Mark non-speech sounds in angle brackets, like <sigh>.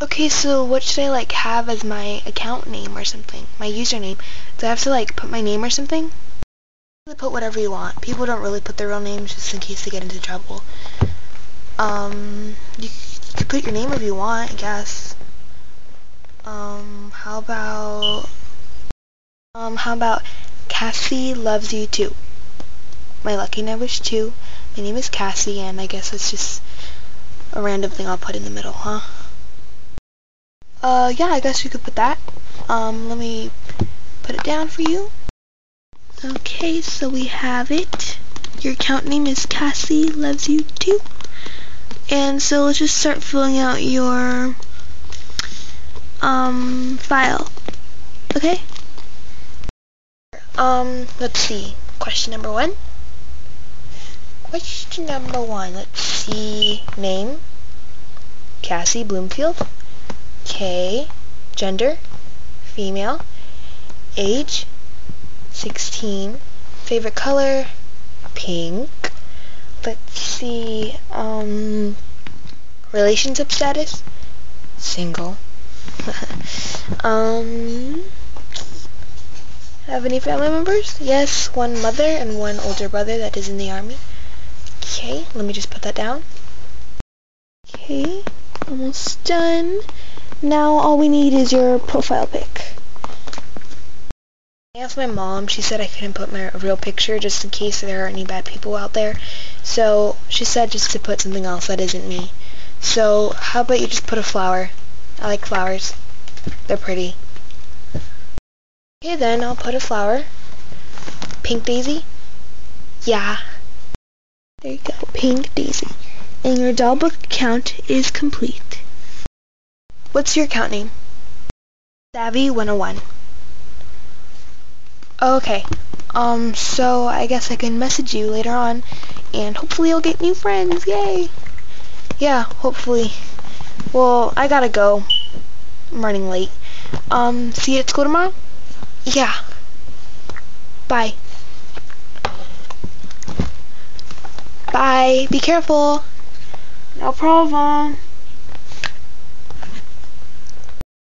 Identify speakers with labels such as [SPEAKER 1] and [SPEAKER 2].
[SPEAKER 1] Okay, so what should I like have as my account name or something? My username? Do I have to like put my name or something? Put whatever you want. People don't really put their real names just in case they get into trouble. Um, you, could put your name if you want, I guess. Um, how about, um, how about Cassie loves you too? My lucky number is two. My name is Cassie, and I guess it's just a random thing I'll put in the middle, huh? Uh, yeah, I guess you could put that. Um, let me put it down for you. Okay, so we have it. Your account name is Cassie loves you too. And so let's just start filling out your um file. Okay? Um, let's see. Question number one. Question number one. Let's see. Name. Cassie Bloomfield. Gender. Female. Age. 16. Favorite color. Pink. Let's see. Um, relationship status. Single. <laughs> um, have any family members? Yes, one mother and one older brother that is in the army. Okay, let me just put that down. Okay, almost done. Now all we need is your profile pic. I asked my mom, she said I couldn't put my real picture just in case there are any bad people out there. So she said just to put something else that isn't me. So how about you just put a flower? I like flowers. They're pretty. Okay then, I'll put a flower. Pink daisy? Yeah. There you go, pink daisy. And your Dollbook account is complete. What's your account name? Savvy101. Okay. Um, so I guess I can message you later on, and hopefully you'll get new friends. Yay! Yeah, hopefully. Well, I gotta go. I'm running late. Um, see you at school tomorrow? Yeah. Bye. Bye. Be careful. No problem.